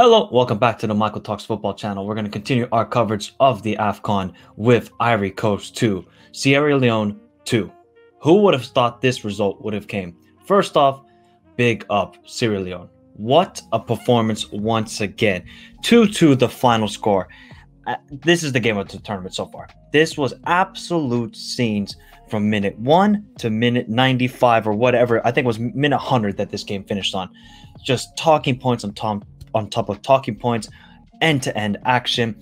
Hello, welcome back to the Michael Talks Football channel. We're going to continue our coverage of the AFCON with Ivory Coast 2, Sierra Leone 2. Who would have thought this result would have came? First off, big up Sierra Leone. What a performance once again. 2-2 the final score. Uh, this is the game of the tournament so far. This was absolute scenes from minute 1 to minute 95 or whatever. I think it was minute 100 that this game finished on. Just talking points on Tom on top of talking points, end to end action.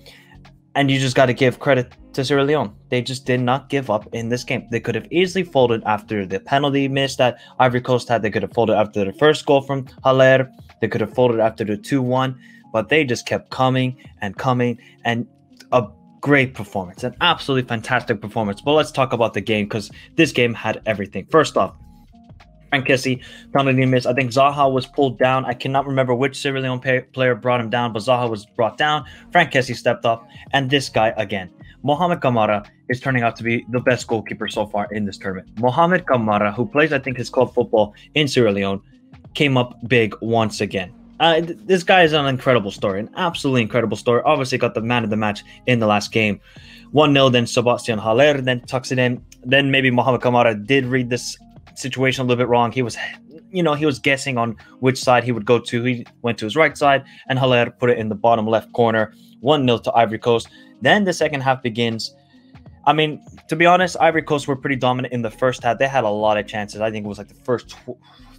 And you just got to give credit to Sierra Leone. They just did not give up in this game. They could have easily folded after the penalty miss that Ivory Coast had. They could have folded after the first goal from Haller. They could have folded after the 2 1. But they just kept coming and coming. And a great performance, an absolutely fantastic performance. But let's talk about the game because this game had everything. First off, Kessie, penalty miss. I think Zaha was pulled down. I cannot remember which Sierra Leone pay- player brought him down, but Zaha was brought down. Franck Kessie stepped up, and this guy again. Mohamed Kamara is turning out to be the best goalkeeper so far in this tournament. Mohamed Kamara, who plays, I think, his club football in Sierra Leone, came up big once again. Uh, th- this guy is an incredible story, an absolutely incredible story. Obviously, got the man of the match in the last game. 1 0, then Sebastian Haller, then tucks it in. Then maybe Mohamed Kamara did read this situation a little bit wrong. He was, you know, he was guessing on which side he would go to. He went to his right side, and Haller put it in the bottom left corner. 1 0 to Ivory Coast. Then the second half begins. I mean, to be honest, Ivory Coast were pretty dominant in the first half. They had a lot of chances. I think it was like the first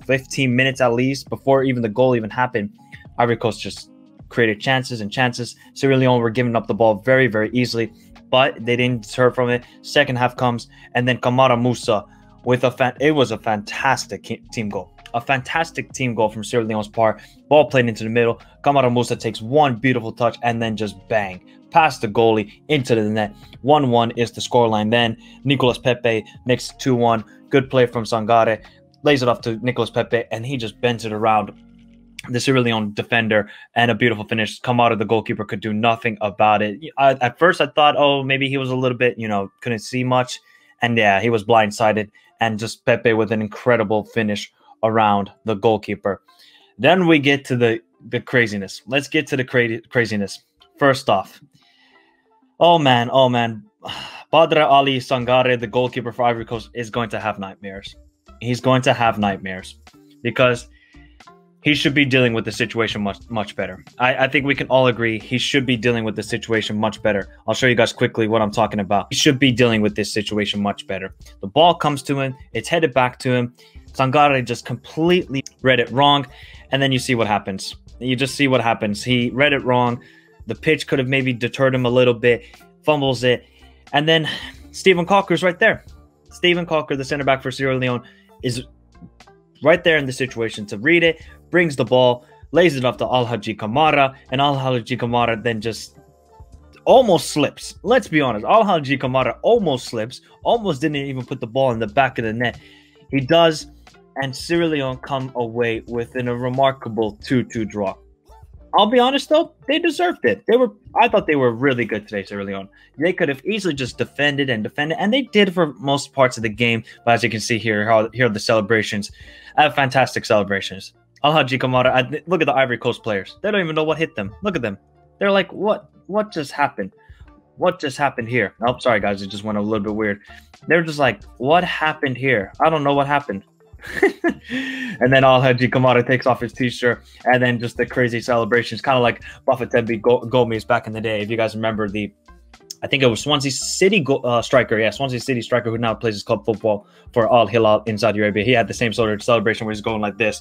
15 minutes at least before even the goal even happened. Ivory Coast just created chances and chances. Sierra Leone were giving up the ball very, very easily, but they didn't deter from it. Second half comes, and then Kamara Musa with a fan. It was a fantastic team goal. A fantastic team goal from Sierra Leone's part. Ball played into the middle. Kamara Musa takes one beautiful touch and then just bang past the goalie into the net. 1 1 is the scoreline then. Nicolas Pepe makes 2 1. Good play from Sangare. Lays it off to Nicolas Pepe and he just bends it around the Sierra Leone defender and a beautiful finish. Kamara, the goalkeeper, could do nothing about it. I, at first, I thought, oh, maybe he was a little bit, you know, couldn't see much. And yeah, he was blindsided and just Pepe with an incredible finish around the goalkeeper. Then we get to the the craziness. Let's get to the cra- craziness. First off, oh man, oh man, Badra Ali Sangare, the goalkeeper for Ivory Coast, is going to have nightmares. He's going to have nightmares because he should be dealing with the situation much much better. I, I, think we can all agree he should be dealing with the situation much better. I'll show you guys quickly what I'm talking about. He should be dealing with this situation much better. The ball comes to him, it's headed back to him. Sangare just completely read it wrong, and then you see what happens. You just see what happens. He read it wrong. The pitch could have maybe deterred him a little bit, fumbles it, and then Steven Caulker's right there. Steven Caulker, the center back for Sierra Leone, is right there in the situation to read it, brings the ball, lays it off to Alhaji Kamara, and Alhaji Kamara then just almost slips. Let's be honest, Alhaji Kamara almost slips, almost didn't even put the ball in the back of the net. He does, and Sierra Leone come away within a remarkable 2 2 draw. I'll be honest though, they deserved it. They were I thought they were really good today, Sierra Leone. They could have easily just defended and defended, and they did for most parts of the game. But as you can see here, how here are the celebrations. Have fantastic celebrations. Alhaji Kamara, look at the Ivory Coast players. They don't even know what hit them. Look at them. They're like, what? What just happened? What just happened here? Oh, sorry guys, it just went a little bit weird. They're just like, what happened here? I don't know what happened. and then Alhaji Kamara takes off his t-shirt, and then just the crazy celebrations, kind of like Bafétimbi Gomis back in the day. If you guys remember the I think it was Swansea City uh, striker. Yeah, Swansea City striker who now plays his club football for Al Hilal in Saudi Arabia. He had the same sort of celebration where he's going like this.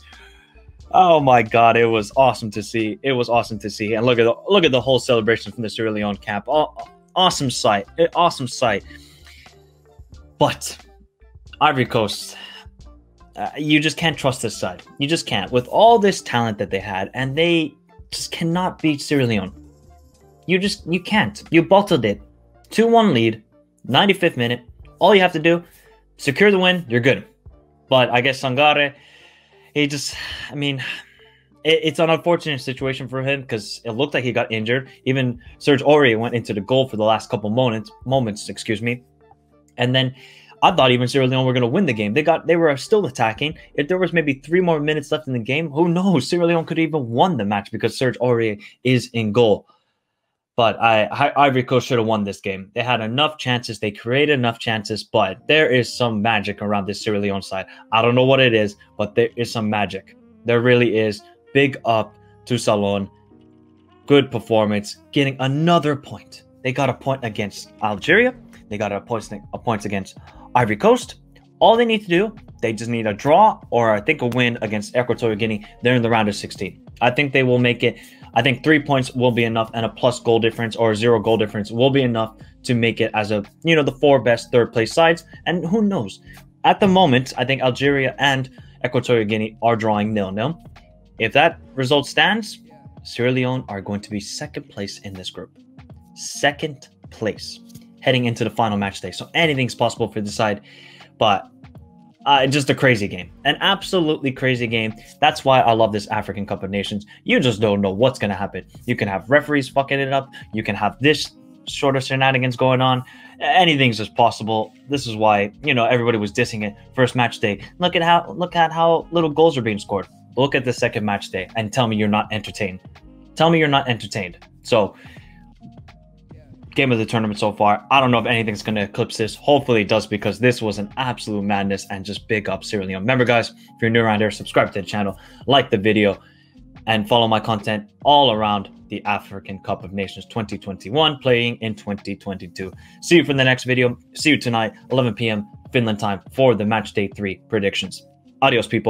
Oh my God, it was awesome to see. It was awesome to see. And look at the look at the whole celebration from the Sierra Leone camp. awesome sight. Awesome sight. But Ivory Coast, uh, you just can't trust this side. You just can't. With all this talent that they had, and they just cannot beat Sierra Leone. You just you can't. You bottled it. 2-1 lead, 95th minute. All you have to do, secure the win, you're good. But I guess Sangare he just, I mean, it, it's an unfortunate situation for him because it looked like he got injured. Even Serge Aurier went into the goal for the last couple moments, moments, excuse me. And then I thought even Sierra Leone were going to win the game. They got they were still attacking. If there was maybe three more minutes left in the game, who knows? Sierra Leone could even won the match because Serge Aurier is in goal. But I, Ivory Coast should have won this game. They had enough chances. They created enough chances, but there is some magic around this Sierra Leone side. I don't know what it is, but there is some magic. There really is. Big up to Salone. Good performance, getting another point. They got a point against Algeria. They got a point, a point against Ivory Coast. All they need to do, they just need a draw or I think a win against Equatorial Guinea. They're in the round of 16. I think they will make it. I think three points will be enough, and a plus goal difference or zero goal difference will be enough to make it as a you know the four best third place sides. And who knows? At the moment, I think Algeria and Equatorial Guinea are drawing nil nil. If that result stands, Sierra Leone are going to be second place in this group. Second place heading into the final match day. So anything's possible for the side, but uh, just a crazy game, an absolutely crazy game. That's why I love this African Cup of Nations. You just don't know what's going to happen. You can have referees fucking it up. You can have this sort of shenanigans going on. Anything's just possible. This is why you know everybody was dissing it first match day. Look at how look at how little goals are being scored. Look at the second match day and tell me you're not entertained. Tell me you're not entertained. So game of the tournament so far. I don't know if anything's going to eclipse this. Hopefully it does because this was an absolute madness and just big up Sierra Leone. Remember, guys, if you're new around here, subscribe to the channel, like the video, and follow my content all around the African Cup of Nations 2021 playing in 2022. See you for the next video. See you tonight, 11 p.m. Finland time for the match day three predictions. Adios, people.